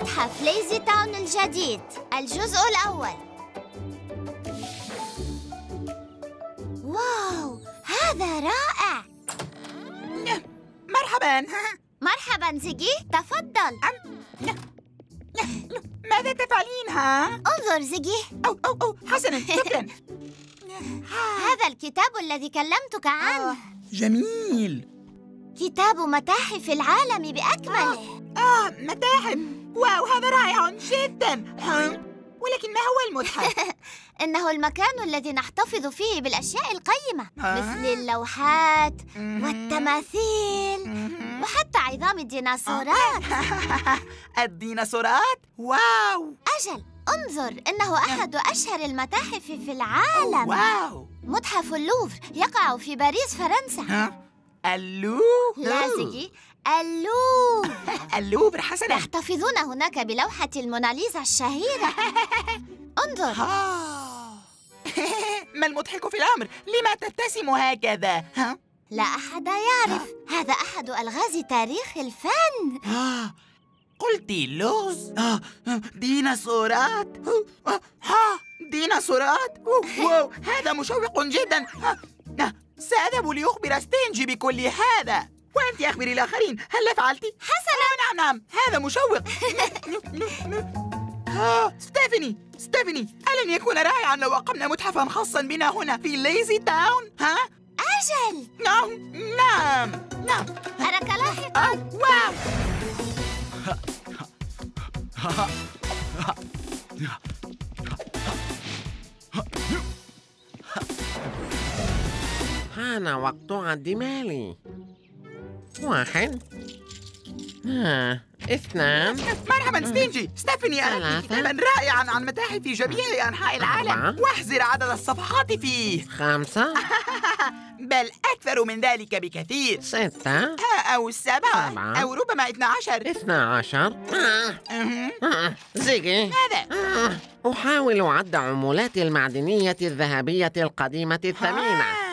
متحف ليزي تاون الجديد الجزء الأول. واو هذا رائع. مرحبا. مرحبا زيجي تفضل. ماذا تفعلين ها؟ انظر زيجي. أو أو أو حسنا شكرا. هذا الكتاب الذي كلمتك عنه. جميل. كتاب متاحف العالم بأكمله. آه متاحف. واو هذا رائع جدا؟ ولكن ما هو المتحف؟ إنه المكان الذي نحتفظ فيه بالأشياء القيمة. مثل اللوحات. والتماثيل. وحتى عظام الديناصورات الديناصورات واو أجل انظر إنه أحد أشهر المتاحف في العالم واو متحف اللوفر يقع في باريس فرنسا ها؟ اللو لا زيجي اللوفر اللوفر حسنا يحتفظون هناك بلوحة الموناليزا الشهيرة انظر. ما المضحك في الأمر؟ لما تبتسم هكذا؟ ها؟ لا أحد يعرف هذا أحد ألغاز تاريخ الفن. قلت لوز. آه. ديناصورات. ها ديناصورات واو هذا مشوق جدا. سأذهب لأخبر ستينجي بكل هذا وأنت أخبري الآخرين هل فعلت؟ حسنا نعم نعم هذا مشوق آه. ستيفاني ستيفاني ألن يكون رائعا لو أقمنا متحفا خاصا بنا هنا في ليزي تاون؟ ها؟ أجل نعم نعم نعم أراك لاحقا أو واو حان وقت عد مالي واحد آه. اثنان مرحبا ستينجي ستيفاني أردت. كتابا رائعا عن متاحف في جميع أنحاء العالم. واحذر عدد الصفحات فيه خمسة بل أكثر من ذلك بكثير ستة أو سبعة سبعة. أو ربما اثنا عشر اثنا عشر آه. آه. زيجي ماذا؟ آه. أحاول عد عمولات المعدنية الذهبية القديمة الثمينة آه.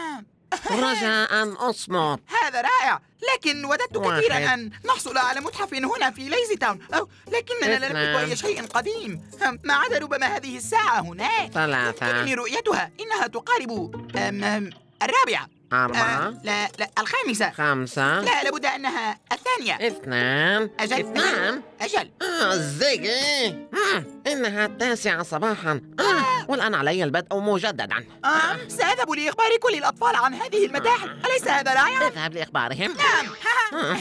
رجاء أصمت. هذا رائع. لكن وددت. كثيرا أن نحصل على متحف هنا في ليزي تاون أو لكننا لا. نملك أي شيء قديم. ما عدا ربما هذه الساعة هناك. ثلاثة. يمكنني رؤيتها. إنها تقارب أم أم الرابعة. أربعة. آه لا لا الخامسة. خمسة. لا لابد أنها الثانية. اثنان. أجل. اثنان. أجل. آه زيجي آه. إنها التاسعة صباحا. آه. والآن علي البدء مجددا. سأذهب لإخبار كل الأطفال عن هذه المتاحف أليس هذا رائعا؟ اذهب لإخبارهم. نعم. آه.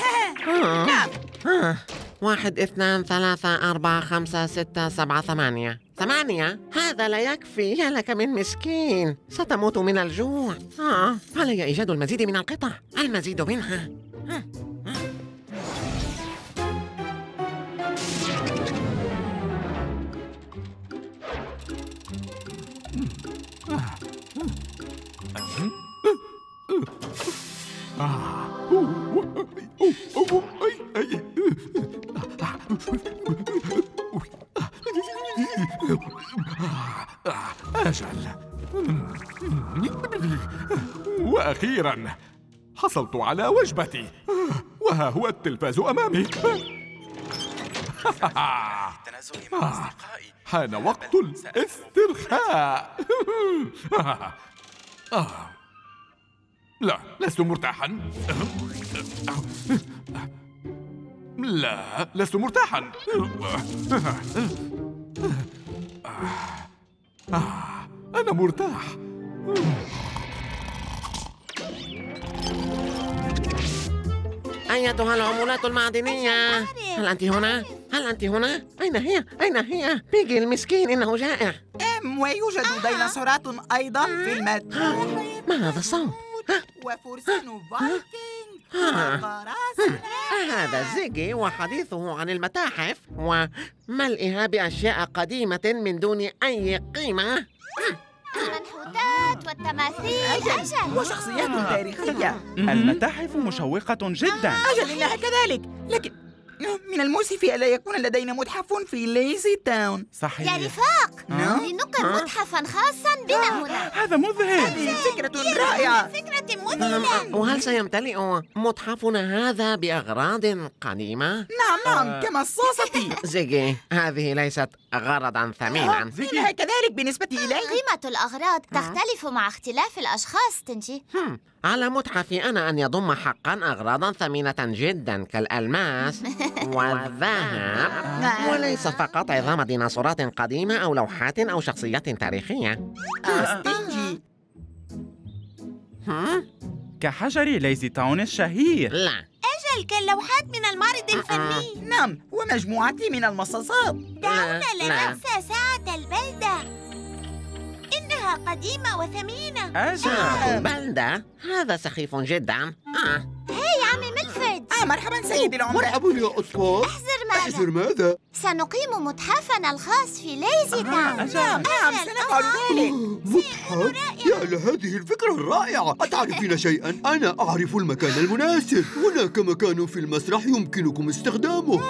آه. نعم. آه. واحد اثنان ثلاثة أربعة خمسة ستة سبعة ثمانية. ثمانية؟ هذا لا يكفي. يا لك من مسكين. ستموت من الجوع. آه. علي إيجاد المزيد من القطع؟ المزيد منها. آه. أجل وأخيرا حصلت على وجبتي. وها هو التلفاز أمامي. حان وقت الاسترخاء. لا لست مرتاحا. لا لست مرتاحا. أنا مرتاح. أيتها العمولات المعدنية هل أنت هنا؟ هل أنت هنا؟ أين هي؟ أين هي؟ بيجي المسكين إنه جائع أم ويوجد ديناصورات أيضا في المتاحف ما هذا الصوت؟ وفرسان فايكنج. وقراصنة هذا زيجي وحديثه عن المتاحف وملئها بأشياء قديمة من دون أي قيمة المنحوتات والتماثيل أجل وشخصيات تاريخية. المتاحف مشوقة جدا. أجل إنها كذلك. لكن من المؤسف ألا يكون لدينا متحف في ليزي تاون صحيح. يا رفاق نعم. لنقم متحفا خاصا بنا هنا. هذا مذهل. هذه فكرة رائعة. فكرة مذهلة. وهل سيمتلئ متحفنا هذا بأغراض قديمة؟ نعم نعم كمصاصة زيجي هذه ليست غرضا ثمينا. إنها كذلك بالنسبة إلي قيمة الأغراض تختلف مع اختلاف الأشخاص تنجي. على متحفي أنا أن يضم حقا أغراضا ثمينة جدا كالألماس والذهب وليس فقط عظام ديناصورات قديمة أو لوحات أو شخصيات تاريخية. ستينجي هم؟ كحجر ليزي تاون الشهير. لا. أجل كاللوحات من المعرض الفني. نعم ومجموعتي من المصاصات. لا لا. ساعة البلدة. إنها قديمة وثمينة. أجل. ساعة البلدة هذا سخيف جدا. آه. يا عمي ملفرد آه مرحبا سيدي العمر. مرحبا يا أطفال أحذر ماذا؟ أحذر ماذا؟ سنقيم متحفنا الخاص في ليزي تاون. أجل. نعم سنفعل ذلك متحف؟ يا لهذه الفكرة الرائعة. أتعرفين شيئا؟ أنا أعرف المكان المناسب. هناك مكان في المسرح يمكنكم استخدامه.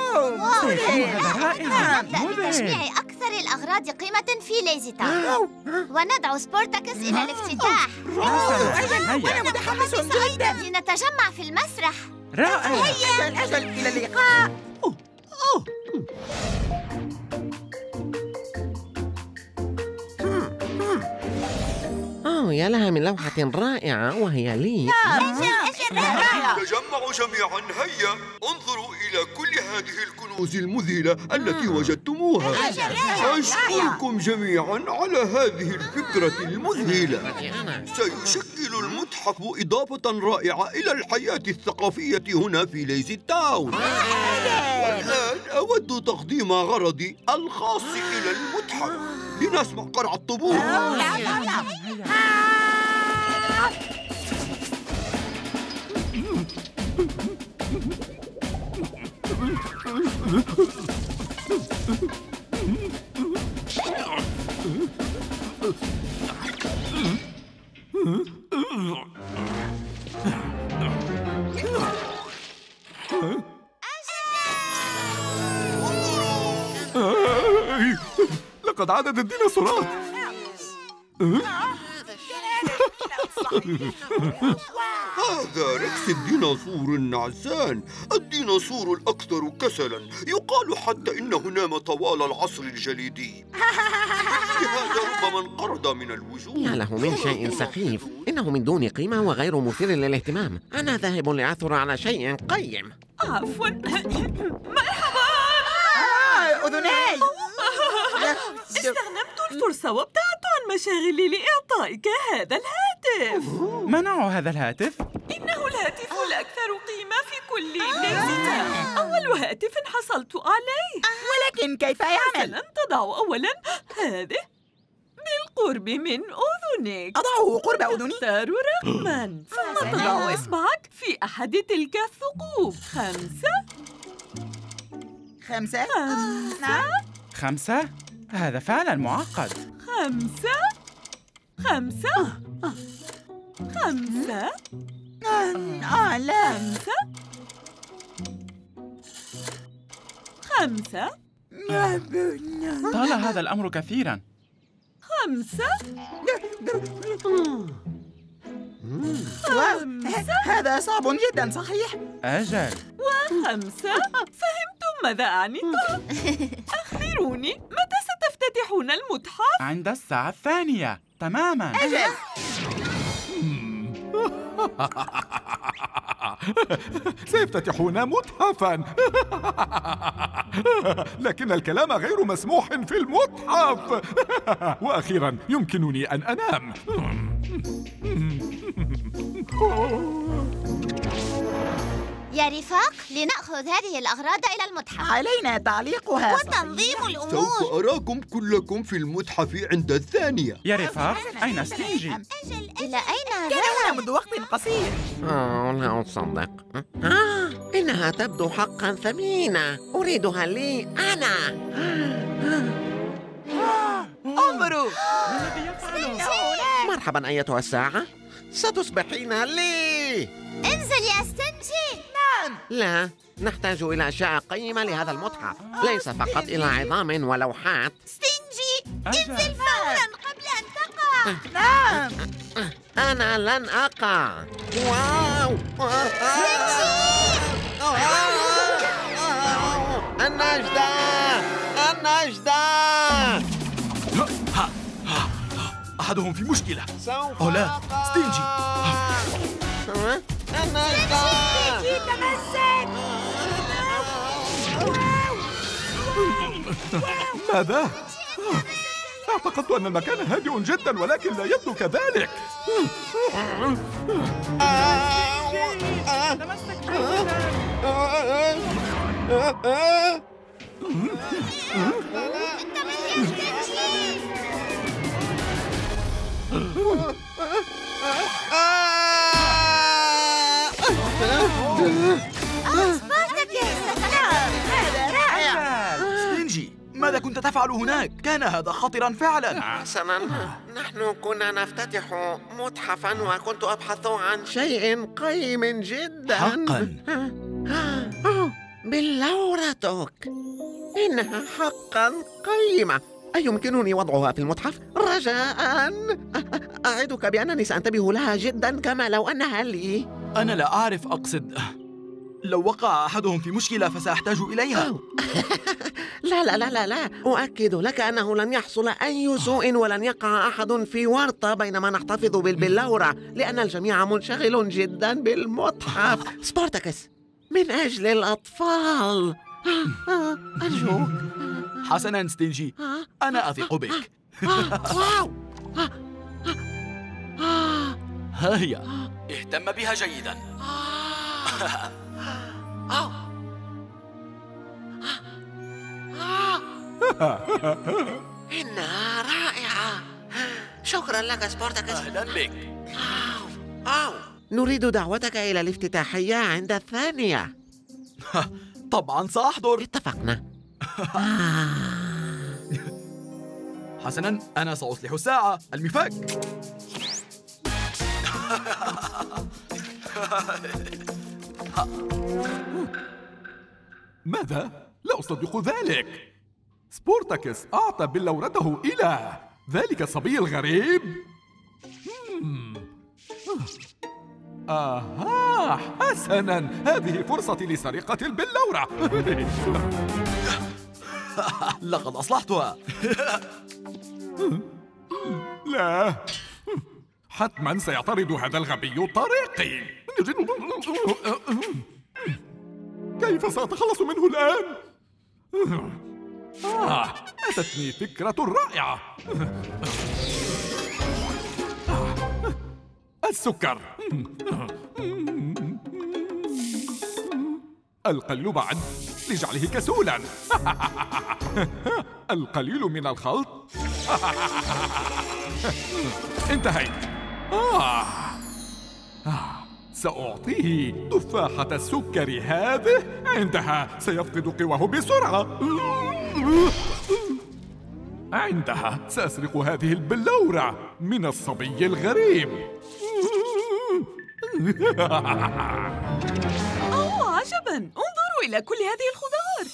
سيكون هذا نبدأ مذهل أكثر الأغراض قيمة في ليزي تاون وندعو سبورتاكوس إلى الافتتاح. هيا. أنا متحمس جدا. لنتجمع في المسرح. رائع. أجل أجل إلى اللقاء. يا لها من لوحة رائعة وهي لي. تجمعوا جميعا هيا. انظروا إلى كل هذه الكنوز المذهلة التي وجدتموها. أشكركم جميعا على هذه الفكرة المذهلة. سيشكل المتحف إضافة رائعة إلى الحياة الثقافية هنا في ليزي تاون والآن أود تقديم غرضي الخاص إلى المتحف لنسمع قرع الطبول. آي، لقد عادت الديناصورات. هذا ركس الديناصور النعسان. الديناصور الأكثر كسلا. يقال حتى إنه نام طوال العصر الجليدي. لهذا ربما انقرض من يا الوجود له من شيء سخيف. إنه من دون قيمة وغير مثير للاهتمام. أنا ذاهب لأعثر على شيء قيم. عفوا. آه أذناي استغنمت الفرصة وابتعدت عن مشاغلي لإعطائك هذا الهاتف. منعوا هذا الهاتف؟ إنه الهاتف الأكثر قيمة في كل ليزي أول هاتف حصلت عليه. ولكن كيف يعمل؟ حسنا تضع أولا هذه بالقرب من أذنك. أضعه قرب أذني. تختار رقما. ثم تضع إصبعك في أحد تلك الثقوب. خمسة. خمسة. خمسة. نعم. خمسة؟ هذا فعلا معقد. خمسة؟ خمسة؟ خمسة؟ لا خمسة؟ خمسة؟ طال هذا الأمر كثيرا. خمسة؟ خمسة؟ هذا صعب جدا صحيح. أجل. خمسة فهمتم ماذا أعني؟ أخبروني متى ستفتتحون المتحف؟ عند الساعة الثانية. تماما. أجل. سيفتتحون متحفا. لكن الكلام غير مسموح في المتحف. وأخيرا يمكنني أن أنام. يا رفاق لنأخذ هذه الأغراض إلى المتحف. علينا تعليقها. وتنظيم سوف أراكم كلكم في المتحف عند الثانية. يا رفاق أين ستينجي؟ إلى أين كان هنا منذ وقت قصير آه لا أصدق. آه إنها تبدو حقا ثمينة. أريدها لي أنا. انظروا مرحبا أيتها الساعة. ستصبحين لي. انزل يا ستنجي لا نحتاج إلى أشياء قيمة لهذا المتحف. ليس فقط إلى عظام ولوحات. ستينجي انزل فورا قبل أن تقع. نعم. أنا لن أقع. واو. النجدة النجدة أحدهم في مشكلة. سوف أوه لا، أقع. ستينجي. النجدة ماذا؟ اعتقدت أن المكان هادئ جدا ولكن لا يبدو كذلك ستينجي ماذا كنت تفعل هناك؟ كان هذا خطرا فعلا. حسنا نحن كنا نفتتح متحفا وكنت أبحث عن شيء قيم جدا. حقا. بلورتك إنها حقا قيمة. أيمكنني وضعها في المتحف؟ رجاء. أعدك بأنني سأنتبه لها جدا كما لو أنها لي. أنا لا أعرف أقصد. لو وقع أحدهم في مشكلة فسأحتاج إليها. لا لا لا لا لا. أؤكد لك أنه لن يحصل أي سوء ولن يقع أحد في ورطة بينما نحتفظ بالبلورة لأن الجميع منشغل جدا بالمتحف. سبارتاكس من أجل الأطفال. أرجوك. حسنا ستينجي. آه، أنا أثق بك. آه، واو آه، آه، ها هي اهتم بها جيدا. إنها رائعة. شكرا لك سبارتاكس أهلا بك. أو أو نريد دعوتك إلى الافتتاحية عند الثانية. طبعا سأحضر. اتفقنا. آه. حسنا أنا سأصلح الساعة. المفك ماذا؟ لا أصدق ذلك. سبورتاكس أعطى بلورته إلى ذلك الصبي الغريب. آها حسنا. هذه فرصتي لسرقة البلورة. لقد أصلحتها. لا. حتما سيعترض هذا الغبي طريقي. كيف سأتخلص منه الآن؟ آه أتتني فكرة رائعة. السكر. القليل بعد لجعله كسولا. القليل من الخلط. انتهيت. آه. آه. سأعطيه تفاحة السكر هذه. عندها سيفقد قواه بسرعة. عندها سأسرق هذه البلورة من الصبي الغريب. أوه عجبا. انظروا إلى كل هذه الخضار.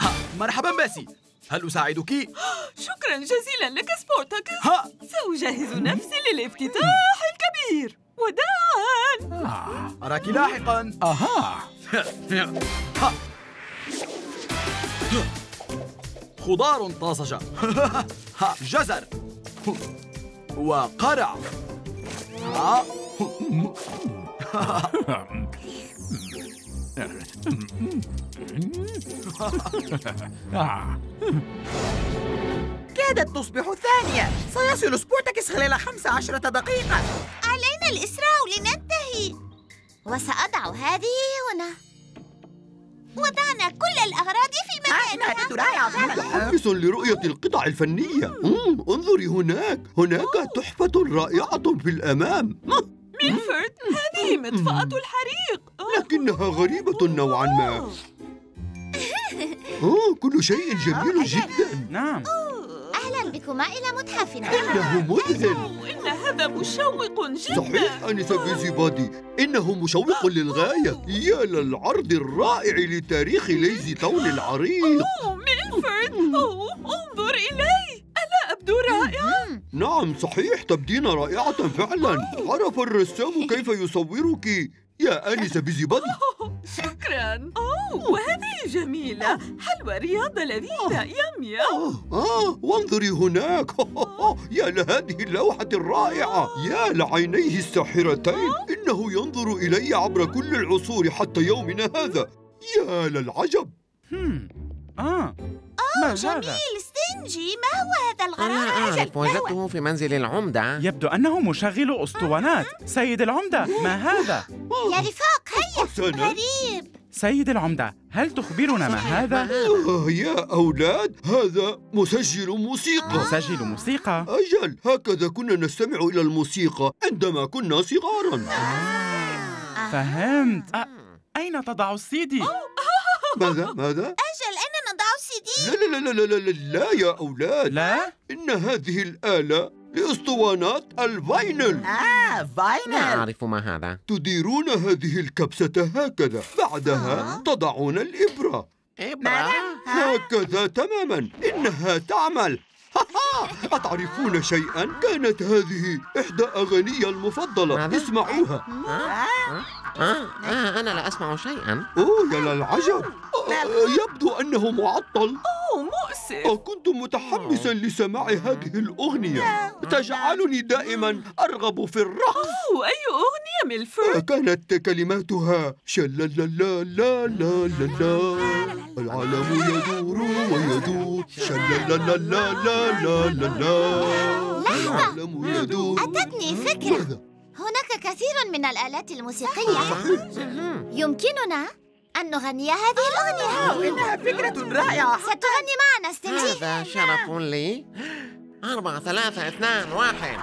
ها مرحبا باسي. هل أساعدك؟ شكرا جزيلا لك سبورتاكس ها. سأجهز نفسي للافتتاح الكبير. وداعا. أراك لاحقا. أها. ها. خضار طازجة ها جزر. وقرع. كادت تصبح ثانية سيصل سبورتكس خلال 15 دقيقة. علينا الإسراع لننتهي. وسأضع هذه هنا. وضعنا كل الأغراض في مكانها. متحمس لرؤية القطع الفنية. مم، انظري هناك. هناك تحفة رائعة في الأمام. ميلفورد هذه مطفأة الحريق. لكنها غريبة نوعا ما. آه كل شيء جميل جدا. نعم. بكما إلى متحفنا. إنه مذهل. إن هذا مشوق جدا. صحيح أنسة بيزي بادي إنه مشوق للغاية. يا للعرض الرائع لتاريخ ليزي تاون العريق. أوه ميلفورد. أوه انظر إلي ألا أبدو رائعة؟ نعم صحيح تبدين رائعة فعلا. عرف الرسام كيف يصورك يا آنسة بيزي بادي شكرا. أوه وهذه جميلة. حلوى رياضة لذيذة؟ يم يم. آه وانظري هناك. يا لهذه اللوحة الرائعة. يا لعينيه الساحرتين. إنه ينظر إلي عبر كل العصور حتى يومنا هذا. يا للعجب. هم. آه. ما هذا؟ ستينجي ما هو هذا أنا أعرف. وجدته في منزل العمدة. يبدو أنه مشغل أسطوانات. سيد العمدة ما هذا؟ يا رفاق هيا. غريب. سيد العمدة هل تخبرنا ما هذا؟ آه يا أولاد هذا مسجل موسيقى. مسجل موسيقى؟ أجل هكذا كنا نستمع إلى الموسيقى عندما كنا صغارا. فهمت. أ... أين تضع السيدي؟ ماذا؟ ماذا؟ أجل أين نضع السي دي؟ لا لا لا لا لا لا, لا يا أولاد. لا؟ إن هذه الآلة لأسطوانات ال vinyl. آه لا vinyl. أعرف ما هذا. تديرون هذه الكبسة هكذا. بعدها تضعون الإبرة. إبرة؟ هكذا تماما. إنها تعمل. هاها أتعرفون شيئا؟ كانت هذه إحدى أغنية المفضلة. ماذا؟ اسمعوها. آه. آه. أنا لا أسمع شيئا. أوه يا للعجب. آه، يبدو أنه معطل. آه، كنت متحمسا لسماع هذه الأغنية تجعلني دائما أرغب في الرقص أوه أي أغنية آه، ميلفورد؟ كانت كلماتها شلا لا لا لا لا لا لا العالم يدور ويدور شلا لا لا لا لا لا لا لا العالم يدور أتتني فكرة ماذا؟ هناك كثير من الآلات الموسيقية يمكننا أن نغني هذه الأغنية. إنها فكرة رائعة. ستغني معنا ستنجي هذا شرف لي. أربعة ثلاثة اثنان واحد.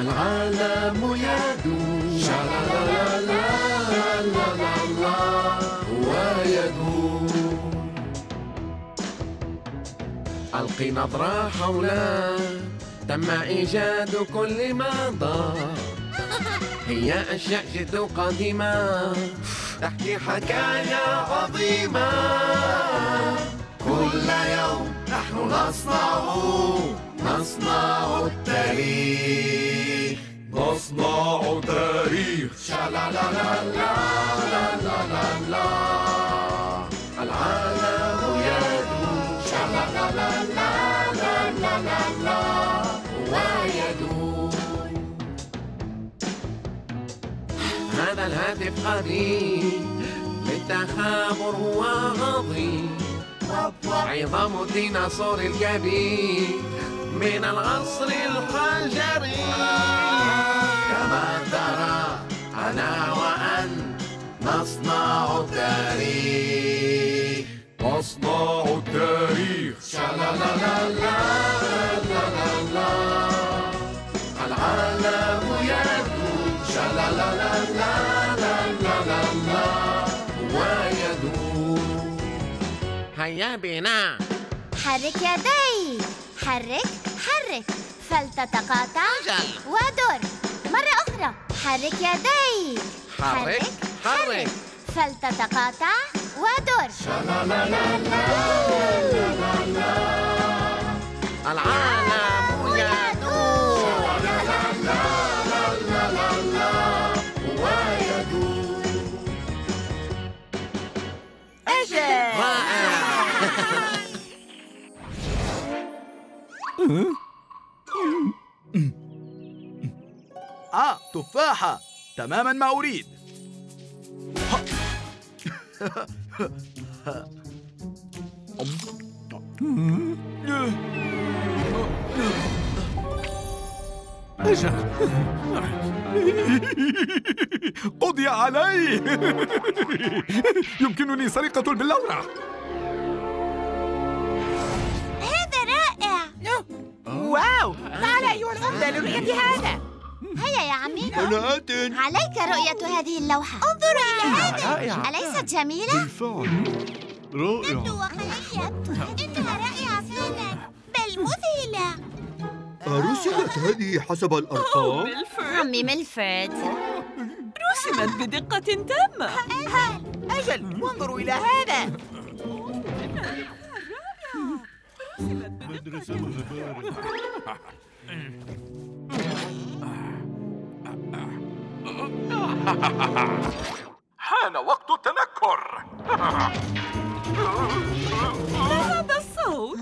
العالم يدور. ويدور هي أشياء جد قديمة. تحكي حكايا عظيمة. كل يوم نحن نصنع نصنع التاريخ. نصنع تاريخ. شا لا لا لا لا لا لا لا, لا, لا. العالم قديم للتخابر هو عظيم عظام الديناصور الكبير من العصر الحجري كما ترى أنا وأنت نصنع التاريخ. نصنع التاريخ. شلا لا لا لا لا. هيا بنا حرك يديك. حرك حرك. فلتتقاطع أجل. ودر مرة أخرى. حرك يديك. حرك حرك فلتتقاطع ودر العالم. آه تفاحة. تماما ما أريد. قضي علي. يمكنني سرقة البلورة واو! تعال أيها العمدة لرؤية هذا. هيا يا عمي. أنا آت عليك رؤية هذه اللوحة. انظروا إلى هذا. رائعة. أليست جميلة؟ بالفعل. نبدو وخلية. إنها رائعة فعلا. بل مذهلة. رسمت هذه حسب الأرقام؟ عمي ميلفورد رسمت بدقة تامة. أجل. وانظروا إلى هذا. حان وقت التنكر. هذا الصوت؟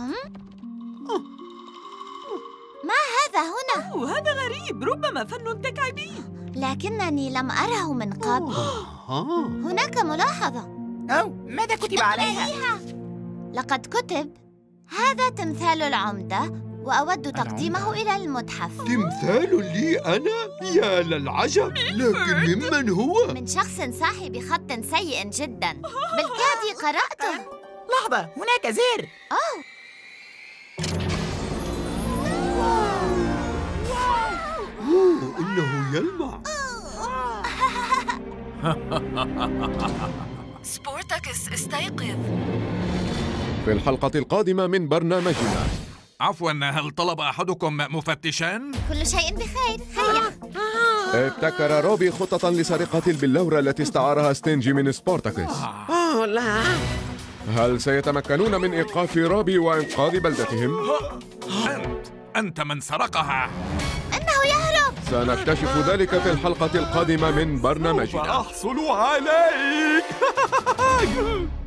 ما هذا هنا؟ أوه هذا غريب. ربما فن تكعيبي لكنني لم أره من قبل. ها هناك ملاحظة. أو ماذا كتب عليها؟ لقد كتب. هذا تمثال العمدة وأود تقديمه إلى المتحف. تمثال لي أنا؟ يا للعجب! لكن ممن هو؟ من شخص صاحب خط سيء جدا. بالكاد قرأته. لحظة هناك زر أوه! أوه إنه يلمع. سبورتاكس استيقظ. في الحلقة القادمة من برنامجنا. عفوا هل طلب أحدكم مفتشا؟ كل شيء بخير. هيا. ابتكر روبي خطة لسرقة البلورة التي استعارها ستينجي من سبارتاكس أوه لا هل سيتمكنون من إيقاف روبي وإنقاذ بلدتهم؟ أنت أنت من سرقها. إنه يهرب. سنكتشف ذلك في الحلقة القادمة من برنامجنا. فأحصل عليك.